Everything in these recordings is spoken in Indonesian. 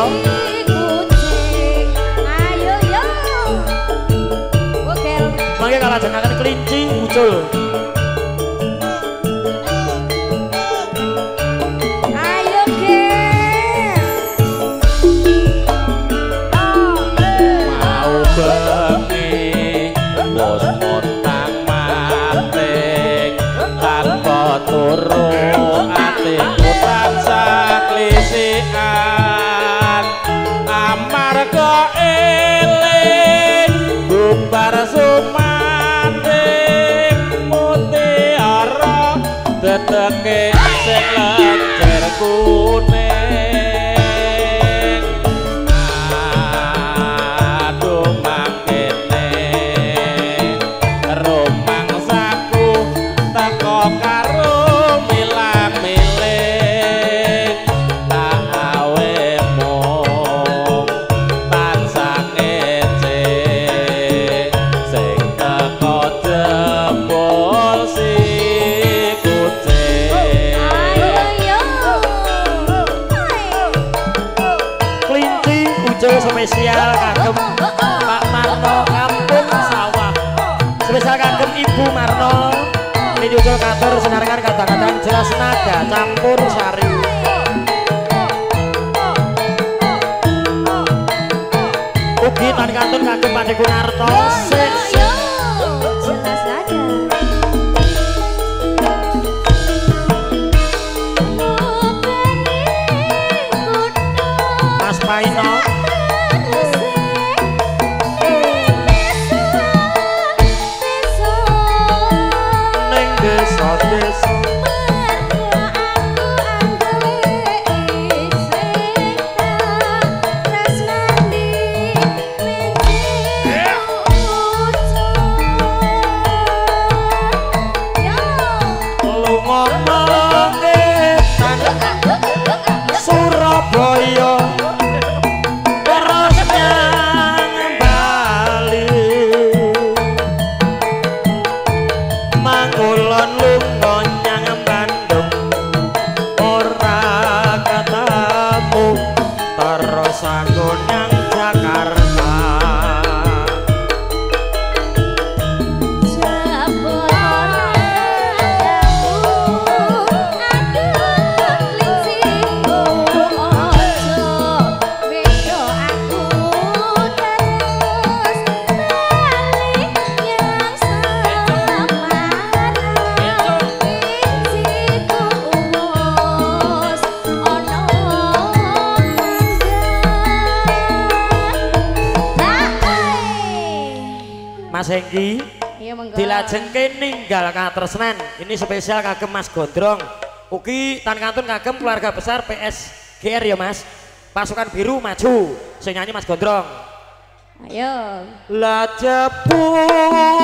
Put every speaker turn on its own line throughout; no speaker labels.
yo.
Mangke kalajengaken kelinci muncul. Kata-kata jelas nada campur sari. Ugi tan kantun kagem Pak Dekunarto. Sik Mas Hengki
Iya monggo.
dilajengke ninggal katresnan ini spesial kagem Mas Gondrong. Ugi tan kantun kagem keluarga besar PSGR ya Mas. Pasukan biru maju. Sing nyanyi Mas Gondrong.
Ayo.
la jebulane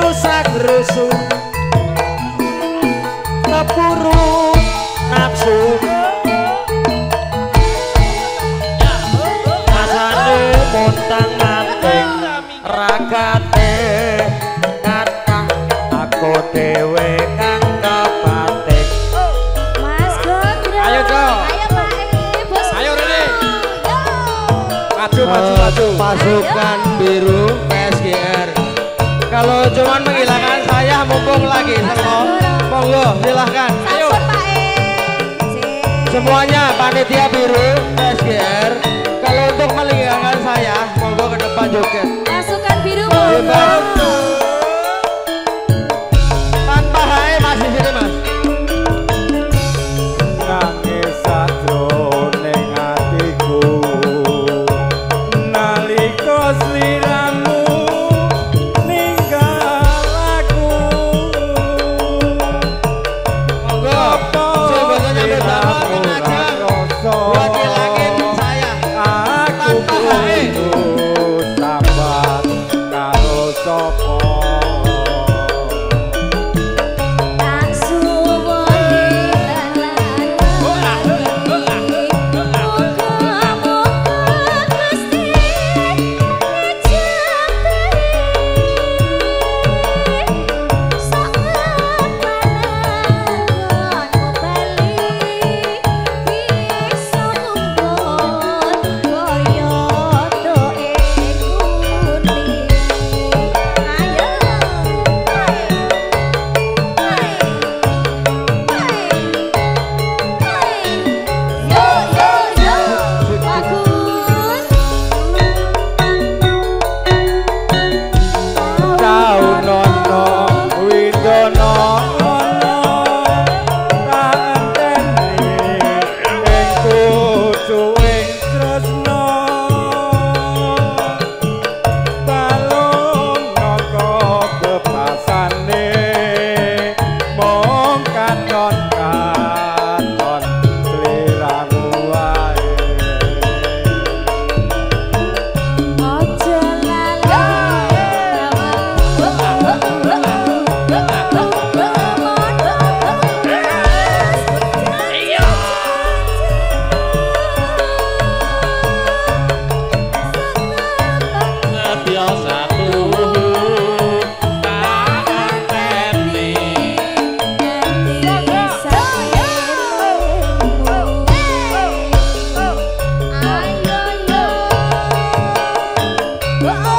rusak rusuh keburu nafsu. Masane
pasukan biru PSGR kalau cuman menghilangkan saya mumpung lagi selo monggo silahkan. Ayo.
E.
Semuanya panitia biru PSGR kalau untuk menghilangkan saya monggo ke depan joget
Oh.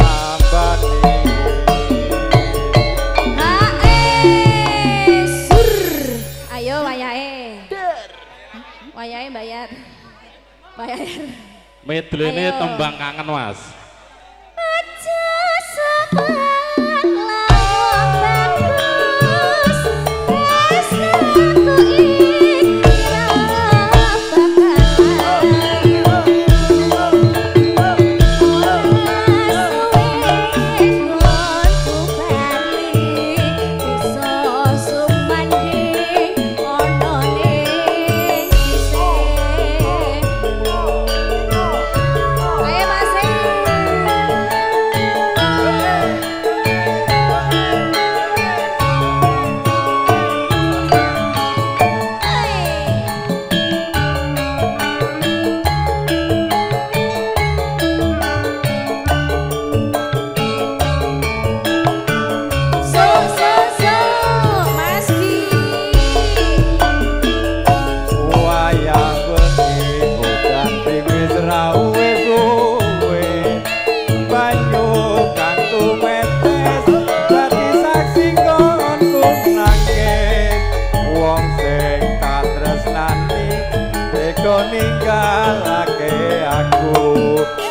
hambane
ayo wayahe. Wayahe bayar. Bayar. Bayar
tembang kangen mas.
podo ninggalake aku.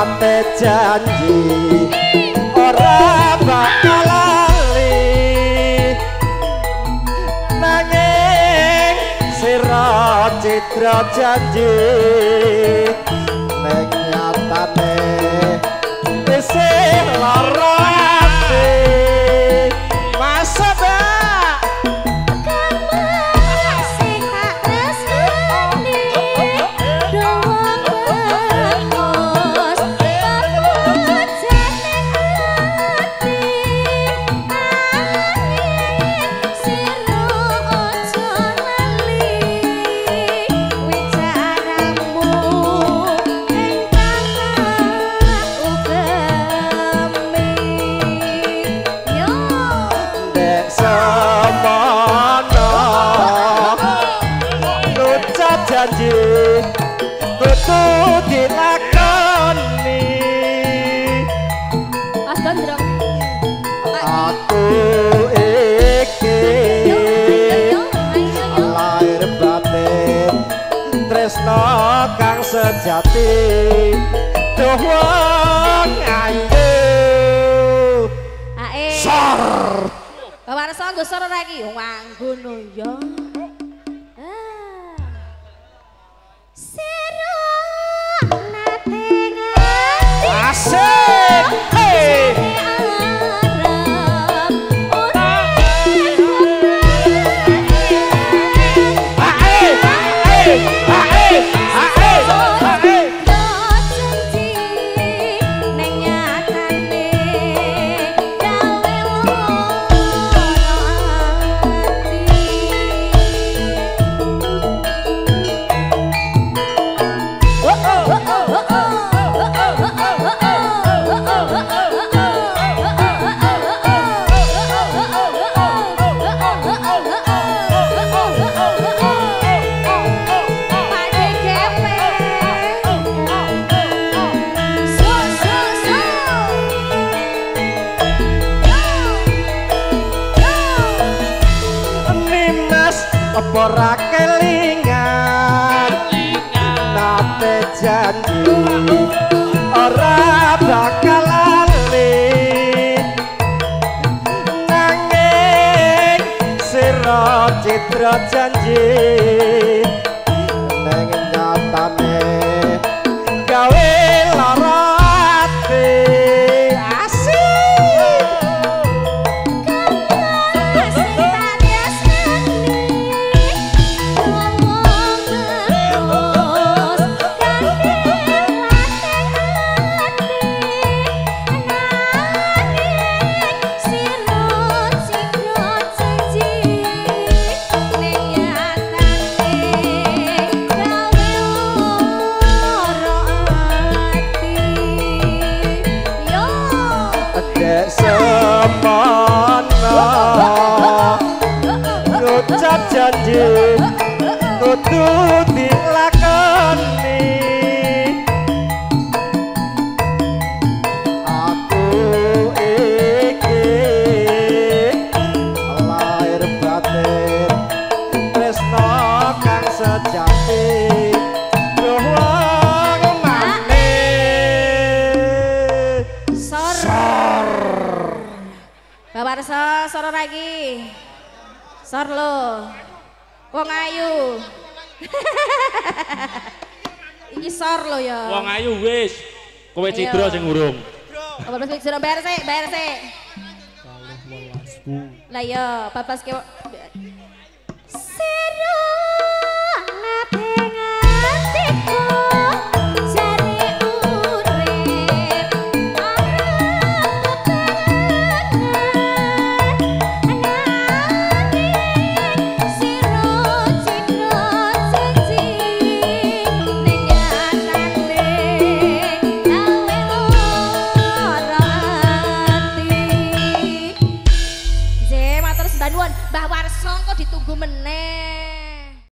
sampe janji ora bakal lali. Nanging sira citra janji nek nyatane isih
larang
lahir batin tresno kang sejati. Duh wong ayu
ae.
Sor
pawarsa nggo sor ora iki wangguno oh, ya ah. Seru nate ngati.
Asik. चित्र चंजे। that's so Sarlo. Wong
ayu. ini Sarlo ya.
Wong ayu wis. Kowe
Cidro
sing urung.
Apa Cidro bayar sih, bayar sih. Lah iya, papas kewok.